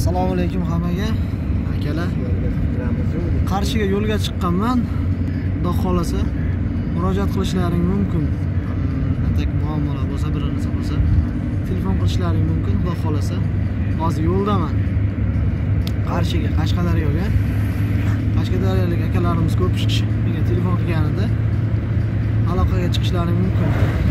assalomu alaykum hammaga. Akalar. Qarshiga yo'lga chiqqanman. Xudo xohlasa murojaat qilishlaring mumkin. Atak muammolar bo'lsa bir narsa bo'lsa. Telefon qilishlaring mumkin xudo xohlasa. Hozir yo'ldaman. Qarshiga qashqadaryoga qashqadaryolik akalarimiz ko'p menga telefon qilganida aloqaga chiqishlaring mumkin.